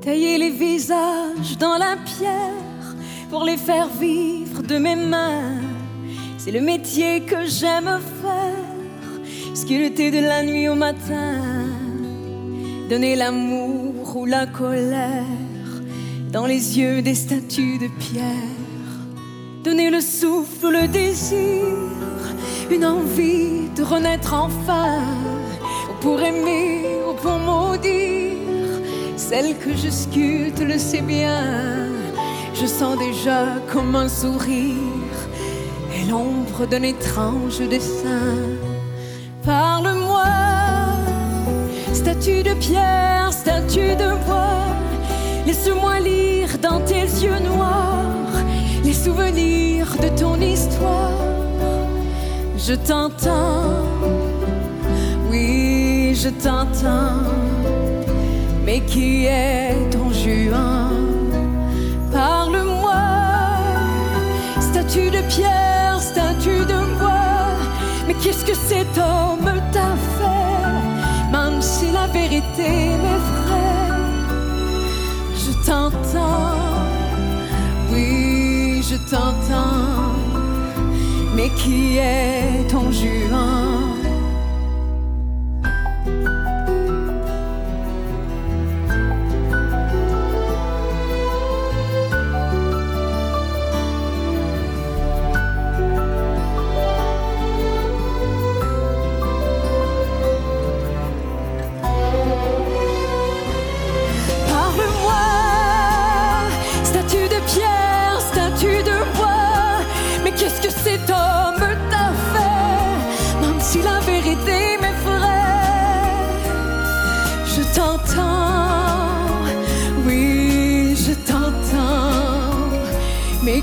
Tailler les visages dans la pierre pour les faire vivre de mes mains. C'est le métier que j'aime faire, sculpter de la nuit au matin, donner l'amour ou la colère dans les yeux des statues de pierre, donner le souffle ou le désir, une envie de renaître enfin, ou pour aimer ou pour maudire celle que je sculpte le sait bien. Je sens déjà comme un sourire et l'ombre d'un étrange dessin. Parle-moi, statue de pierre, statue de bois. Laisse-moi lire dans tes yeux noirs les souvenirs de ton histoire. Je t'entends, oui, je t'entends. Mais qui est ton juin? Parle-moi, statue de pierre, statue de bois, mais qu'est-ce que cet homme t'a fait? Même si la vérité m'effraie, t'entends, oui, je t'entends, mais qui est ton juin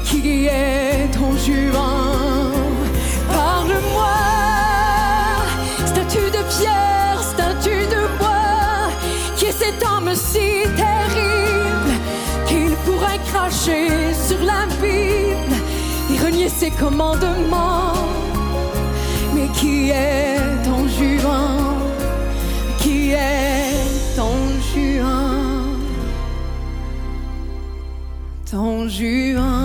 qui est ton juin Parle-moi, statue de pierre, statue de bois, qui est cet homme si terrible qu'il pourrait cracher sur la Bible et renier ses commandements? Mais qui est ton Ton juin